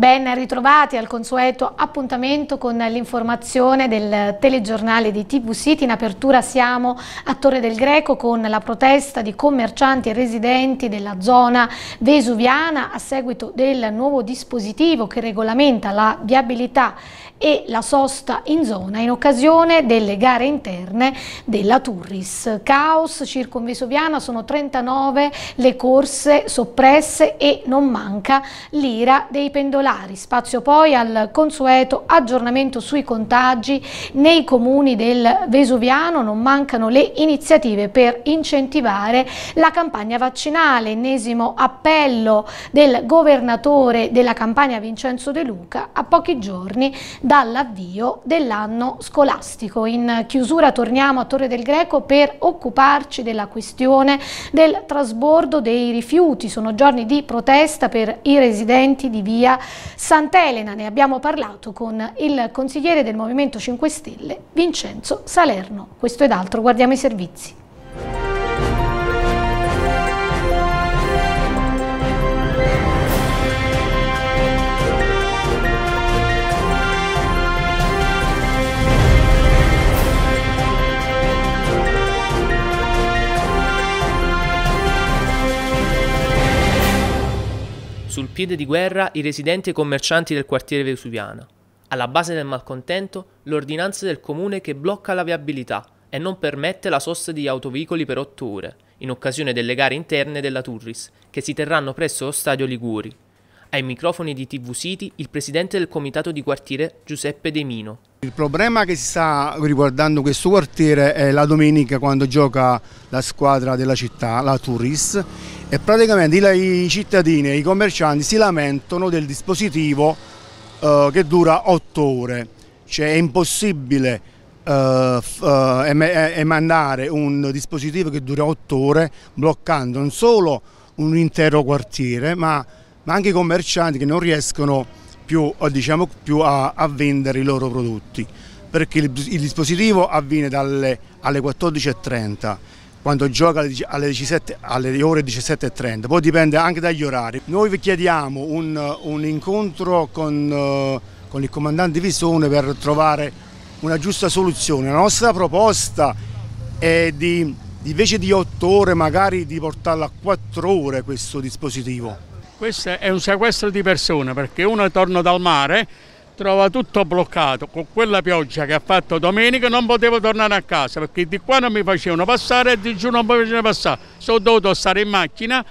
Ben ritrovati al consueto appuntamento con l'informazione del telegiornale di TV City. In apertura siamo a Torre del Greco con la protesta di commercianti e residenti della zona vesuviana a seguito del nuovo dispositivo che regolamenta la viabilità e la sosta in zona in occasione delle gare interne della Turris. Caos circonvesuviana sono 39 le corse soppresse e non manca l'ira dei pendolari. Spazio poi al consueto aggiornamento sui contagi nei comuni del Vesuviano. Non mancano le iniziative per incentivare la campagna vaccinale. Ennesimo appello del governatore della campagna Vincenzo De Luca a pochi giorni dall'avvio dell'anno scolastico. In chiusura torniamo a Torre del Greco per occuparci della questione del trasbordo dei rifiuti. Sono giorni di protesta per i residenti di via Sant'Elena. Ne abbiamo parlato con il consigliere del Movimento 5 Stelle Vincenzo Salerno. Questo ed altro, guardiamo i servizi. Sul piede di guerra i residenti e i commercianti del quartiere Vesuviana. Alla base del malcontento l'ordinanza del comune che blocca la viabilità e non permette la sosta di autoveicoli per otto ore, in occasione delle gare interne della Turris, che si terranno presso lo stadio Liguri. Ai microfoni di TV City il presidente del comitato di quartiere Giuseppe De Mino. Il problema che si sta riguardando questo quartiere è la domenica quando gioca la squadra della città, la Turis, e praticamente i cittadini e i commercianti si lamentano del dispositivo eh, che dura otto ore. Cioè è impossibile eh, eh, emanare un dispositivo che dura otto ore bloccando non solo un intero quartiere ma ma anche i commercianti che non riescono più, diciamo, più a, a, vendere i loro prodotti perché il, il dispositivo avviene dalle, alle 14.30 quando gioca alle, 17, alle ore 17.30, poi dipende anche dagli orari. Noi vi chiediamo un, un incontro con, con, il comandante Visone per trovare una giusta soluzione. La nostra proposta è di invece di 8 ore magari di portarlo a 4 ore questo dispositivo. Questo è un sequestro di persone perché uno torna dal mare, trova tutto bloccato, con quella pioggia che ha fatto domenica non potevo tornare a casa perché di qua non mi facevano passare e di giù non mi facevano passare. Sono dovuto stare in macchina,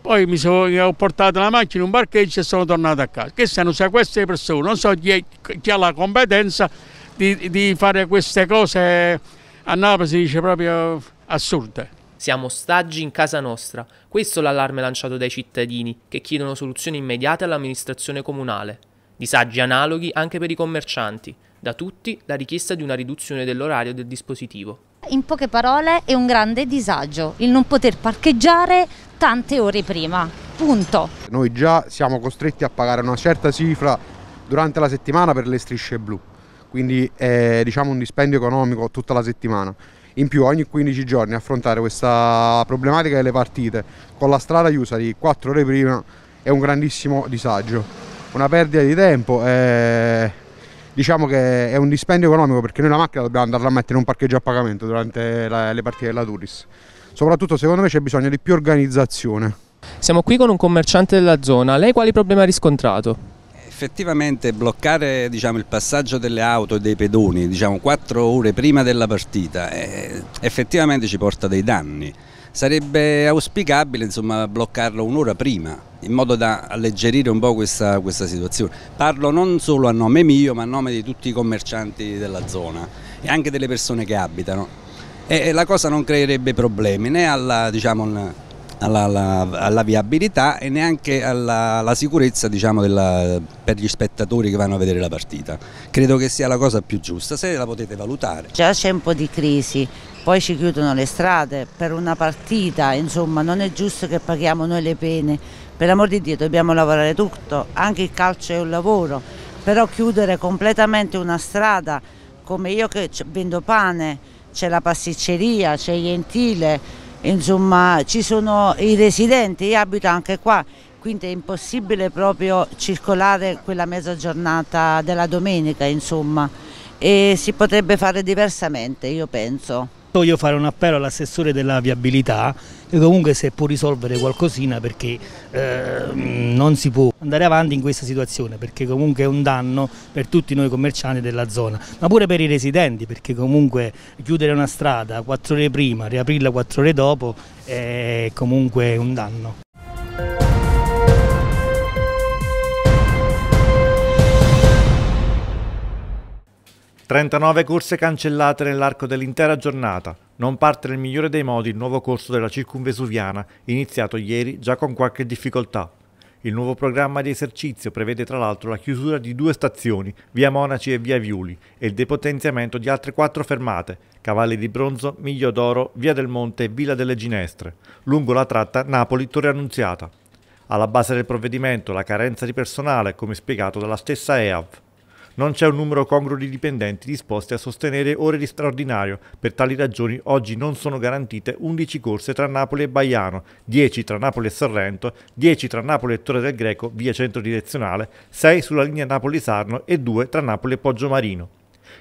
poi mi, sono, ho portato la macchina in un parcheggio e sono tornato a casa. Questo è un sequestro di persone, non so chi, chi ha la competenza di, di fare queste cose, a Napoli si dice proprio assurde. Siamo ostaggi in casa nostra. Questo è l'allarme lanciato dai cittadini, che chiedono soluzioni immediate all'amministrazione comunale. Disagi analoghi anche per i commercianti. Da tutti la richiesta di una riduzione dell'orario del dispositivo. In poche parole è un grande disagio il non poter parcheggiare tante ore prima. Punto. Noi già siamo costretti a pagare una certa cifra durante la settimana per le strisce blu, quindi è diciamo, un dispendio economico tutta la settimana in più ogni 15 giorni affrontare questa problematica delle partite con la strada chiusa di 4 ore prima è un grandissimo disagio, una perdita di tempo e diciamo che è un dispendio economico perché noi la macchina dobbiamo andarla a mettere in un parcheggio a pagamento durante le partite della Turis. Soprattutto secondo me c'è bisogno di più organizzazione. Siamo qui con un commerciante della zona, lei quali problemi ha riscontrato? Effettivamente bloccare diciamo, il passaggio delle auto e dei pedoni diciamo, 4 ore prima della partita eh, effettivamente ci porta dei danni. Sarebbe auspicabile insomma, bloccarlo un'ora prima in modo da alleggerire un po' questa, questa, situazione. Parlo non solo a nome mio ma a nome di tutti i commercianti della zona e anche delle persone che abitano. E la cosa non creerebbe problemi né alla, diciamo, alla, alla, alla viabilità e neanche alla, alla sicurezza diciamo, della, per gli spettatori che vanno a vedere la partita. Credo che sia la cosa più giusta, se la potete valutare. Già c'è un po' di crisi, poi ci chiudono le strade per una partita, insomma non è giusto che paghiamo noi le pene, per l'amor di Dio dobbiamo lavorare tutto, anche il calcio è un lavoro, però chiudere completamente una strada come io che vendo pane, c'è la pasticceria, c'è Ientile, insomma ci sono i residenti, io abito anche qua, quindi è impossibile proprio circolare quella mezza giornata della domenica insomma e si potrebbe fare diversamente io penso. Voglio fare un appello all'assessore della viabilità che comunque se può risolvere qualcosina perché eh, non si può andare avanti in questa situazione perché comunque è un danno per tutti noi commercianti della zona ma pure per i residenti perché comunque chiudere una strada quattro ore prima, riaprirla quattro ore dopo è comunque un danno. 39 corse cancellate nell'arco dell'intera giornata. Non parte nel migliore dei modi il nuovo corso della circumvesuviana, iniziato ieri già con qualche difficoltà. Il nuovo programma di esercizio prevede tra l'altro la chiusura di due stazioni, via Monaci e via Viuli, e il depotenziamento di altre quattro fermate, Cavalli di Bronzo, Miglio d'Oro, via del Monte e Villa delle Ginestre, lungo la tratta Napoli-Torre Annunziata. Alla base del provvedimento la carenza di personale, come spiegato dalla stessa EAV non c'è un numero congruo di dipendenti disposti a sostenere ore di straordinario. Per tali ragioni oggi non sono garantite 11 corse tra Napoli e Baiano, 10 tra Napoli e Sorrento, 10 tra Napoli e Torre del Greco, via centro direzionale, 6 sulla linea Napoli-Sarno e 2 tra Napoli e Poggiomarino.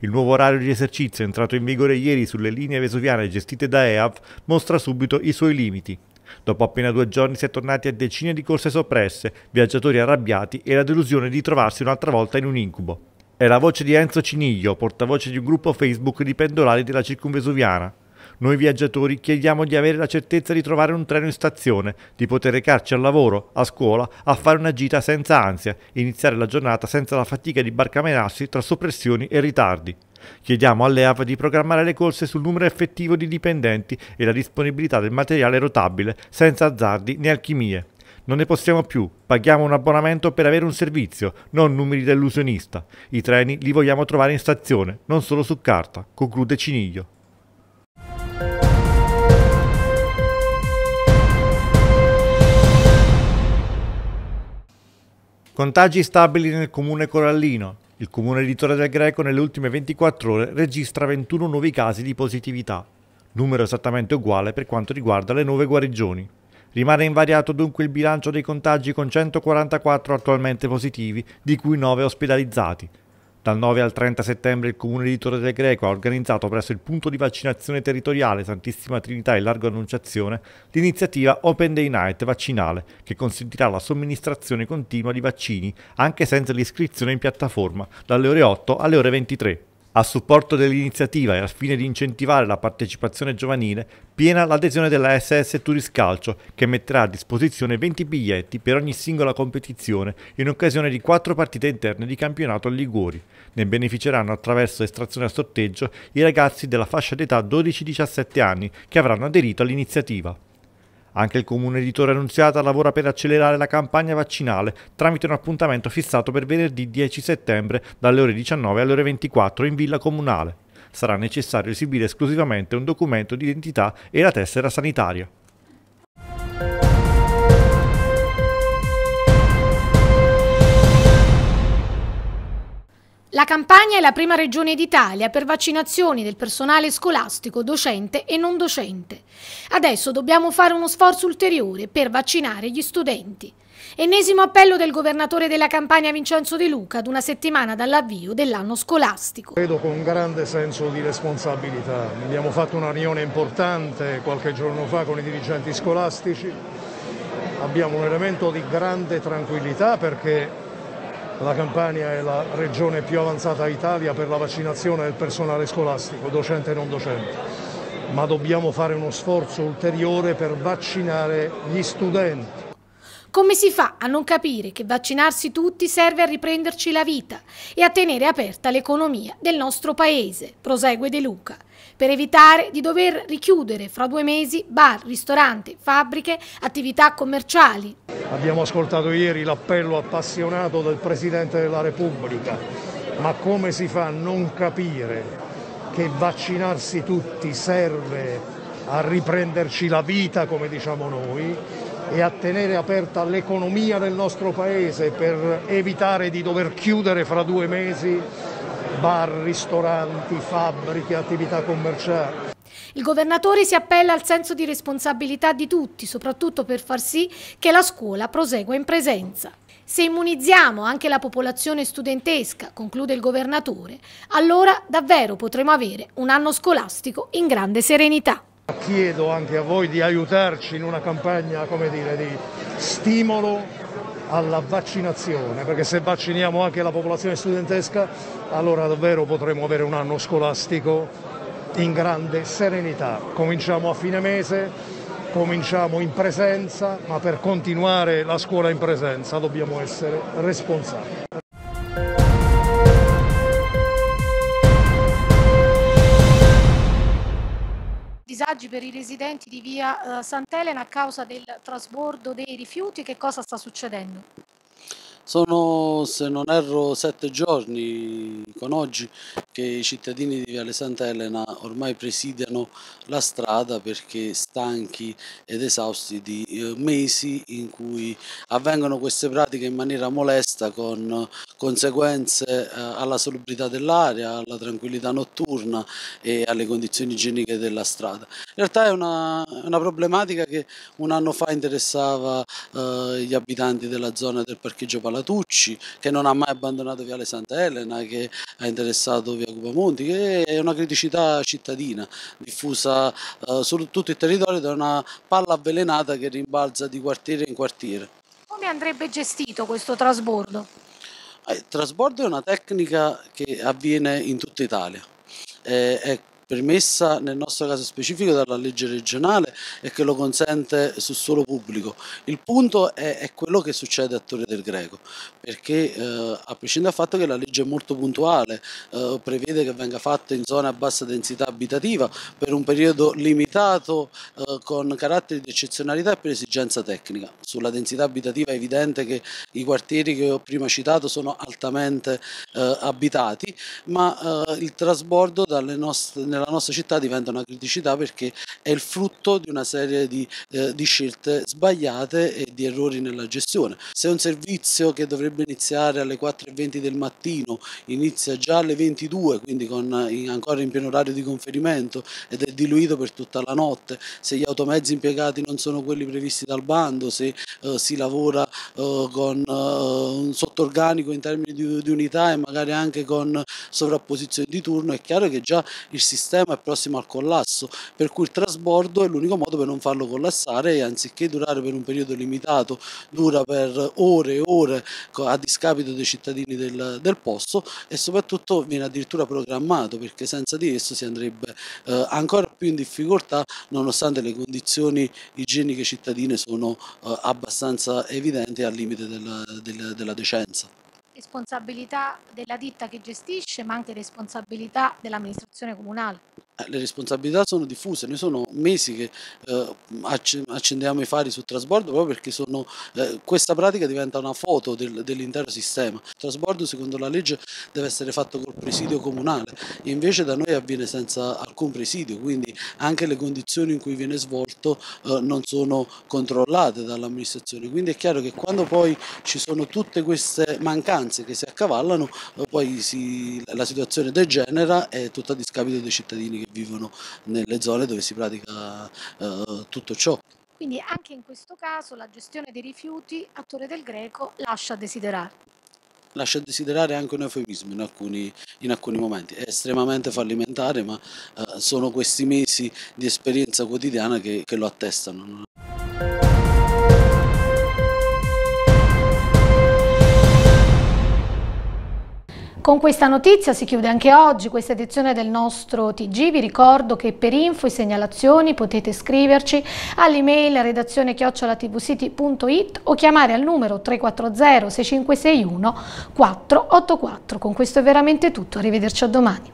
Il nuovo orario di esercizio entrato in vigore ieri sulle linee vesuviane gestite da EAV mostra subito i suoi limiti. Dopo appena due giorni si è tornati a decine di corse soppresse, viaggiatori arrabbiati e la delusione di trovarsi un'altra volta in un incubo. È la voce di Enzo Ciniglio, portavoce di un gruppo Facebook di pendolari della circumvesuviana. Noi viaggiatori chiediamo di avere la certezza di trovare un treno in stazione, di poter recarci al lavoro, a scuola, a fare una gita senza ansia, iniziare la giornata senza la fatica di barcamenarsi tra soppressioni e ritardi. Chiediamo all'EAV di programmare le corse sul numero effettivo di dipendenti e la disponibilità del materiale rotabile, senza azzardi né alchimie. Non ne possiamo più. Paghiamo un abbonamento per avere un servizio, non numeri dell'illusionista. I treni li vogliamo trovare in stazione, non solo su carta, conclude Ciniglio. Contagi stabili nel comune corallino. Il comune di Torre del Greco nelle ultime 24 ore registra 21 nuovi casi di positività, numero esattamente uguale per quanto riguarda le nuove guarigioni. Rimane invariato dunque il bilancio dei contagi con 144 attualmente positivi, di cui 9 ospedalizzati. Dal 9 al 30 settembre il Comune di Torre del Greco ha organizzato presso il punto di vaccinazione territoriale Santissima Trinità e Largo Annunciazione l'iniziativa Open Day Night vaccinale, che consentirà la somministrazione continua di vaccini anche senza l'iscrizione in piattaforma, dalle ore 8 alle ore 23. A supporto dell'iniziativa e al fine di incentivare la partecipazione giovanile, piena l'adesione della SS Turiscalcio, che metterà a disposizione 20 biglietti per ogni singola competizione in occasione di quattro partite interne di campionato a Liguori. Ne beneficeranno attraverso estrazione a sorteggio i ragazzi della fascia d'età 12-17 anni che avranno aderito all'iniziativa. Anche il comune di Torre Annunziata lavora per accelerare la campagna vaccinale tramite un appuntamento fissato per venerdì 10 settembre dalle ore 19 alle ore 24 in villa comunale. Sarà necessario esibire esclusivamente un documento di identità e la tessera sanitaria. La Campania è la prima regione d'Italia per vaccinazioni del personale scolastico, docente e non docente. Adesso dobbiamo fare uno sforzo ulteriore per vaccinare gli studenti. Ennesimo appello del governatore della Campania Vincenzo De Luca ad una settimana dall'avvio dell'anno scolastico. Credo con grande senso di responsabilità. Abbiamo fatto una riunione importante qualche giorno fa con i dirigenti scolastici. Abbiamo un elemento di grande tranquillità perché la Campania è la regione più avanzata d'Italia per la vaccinazione del personale scolastico, docente e non docente, ma dobbiamo fare uno sforzo ulteriore per vaccinare gli studenti. Come si fa a non capire che vaccinarsi tutti serve a riprenderci la vita e a tenere aperta l'economia del nostro paese? Prosegue De Luca per evitare di dover richiudere fra due mesi bar, ristoranti, fabbriche, attività commerciali. Abbiamo ascoltato ieri l'appello appassionato del Presidente della Repubblica, ma come si fa a non capire che vaccinarsi tutti serve a riprenderci la vita, come diciamo noi, e a tenere aperta l'economia del nostro Paese per evitare di dover chiudere fra due mesi bar, ristoranti, fabbriche, attività commerciali. Il governatore si appella al senso di responsabilità di tutti, soprattutto per far sì che la scuola prosegua in presenza. Se immunizziamo anche la popolazione studentesca, conclude il governatore, allora davvero potremo avere un anno scolastico in grande serenità. Chiedo anche a voi di aiutarci in una campagna come dire, di stimolo alla vaccinazione, perché se vacciniamo anche la popolazione studentesca, allora davvero potremo avere un anno scolastico in grande serenità. Cominciamo a fine mese, cominciamo in presenza, ma per continuare la scuola in presenza dobbiamo essere responsabili. Disagi per i residenti di via eh, Sant'Elena a causa del trasbordo dei rifiuti, che cosa sta succedendo? Sono, se non erro, sette giorni con oggi che i cittadini di Viale Sant'Elena ormai presidiano la strada perché stanchi ed esausti di eh, mesi in cui avvengono queste pratiche in maniera molesta con conseguenze eh, alla salubrità dell'aria, alla tranquillità notturna e alle condizioni igieniche della strada. In realtà è una, una problematica che un anno fa interessava eh, gli abitanti della zona del parcheggio Palazzo Palatucci che non ha mai abbandonato Viale Santa Elena, che ha interessato Via Cupamonti, che è una criticità cittadina diffusa eh, su tutto il territorio da una palla avvelenata che rimbalza di quartiere in quartiere. Come andrebbe gestito questo trasbordo? Eh, il trasbordo è una tecnica che avviene in tutta Italia. Eh, è permessa nel nostro caso specifico dalla legge regionale e che lo consente sul suolo pubblico. Il punto è, è quello che succede a Torre del Greco, perché eh, a prescindere dal fatto che la legge è molto puntuale, eh, prevede che venga fatta in zone a bassa densità abitativa per un periodo limitato eh, con caratteri di eccezionalità e per esigenza tecnica. Sulla densità abitativa è evidente che i quartieri che ho prima citato sono altamente eh, abitati, ma eh, il trasbordo dalle nostre nella nostra città diventa una criticità perché è il frutto di una serie di, eh, di scelte sbagliate e di errori nella gestione. Se un servizio che dovrebbe iniziare alle 4.20 del mattino inizia già alle 22, quindi con, in, ancora in pieno orario di conferimento ed è diluito per tutta la notte, se gli automezzi impiegati non sono quelli previsti dal bando, se eh, si lavora eh, con eh, un sottorganico in termini di, di unità e magari anche con sovrapposizione di turno, è chiaro che già il sistema sistema è prossimo al collasso, per cui il trasbordo è l'unico modo per non farlo collassare e anziché durare per un periodo limitato, dura per ore e ore a discapito dei cittadini del, del posto e soprattutto viene addirittura programmato perché senza di esso si andrebbe eh, ancora più in difficoltà nonostante le condizioni igieniche cittadine sono eh, abbastanza evidenti al limite della, della, della decenza responsabilità della ditta che gestisce, ma anche responsabilità dell'amministrazione comunale. Eh, le responsabilità sono diffuse, noi sono mesi che eh, accendiamo i fari sul trasbordo proprio perché sono, eh, questa pratica diventa una foto del, dell'intero sistema. Il trasbordo secondo la legge deve essere fatto col presidio comunale, invece da noi avviene senza alcun presidio, quindi anche le condizioni in cui viene svolto eh, non sono controllate dall'amministrazione. Quindi è chiaro che quando poi ci sono tutte queste mancanze che si accavallano, poi si, la situazione degenera e tutta a discapito dei cittadini che vivono nelle zone dove si pratica eh, tutto ciò. Quindi anche in questo caso la gestione dei rifiuti a Torre del Greco lascia a desiderare. Lascia desiderare anche un eufemismo in alcuni, in alcuni momenti, è estremamente fallimentare ma eh, sono questi mesi di esperienza quotidiana che, che lo attestano. Con questa notizia si chiude anche oggi questa edizione del nostro TG. Vi ricordo che per info e segnalazioni potete scriverci all'email redazione chiocciolatvcity.it o chiamare al numero 340 6561 484. Con questo è veramente tutto. Arrivederci a domani.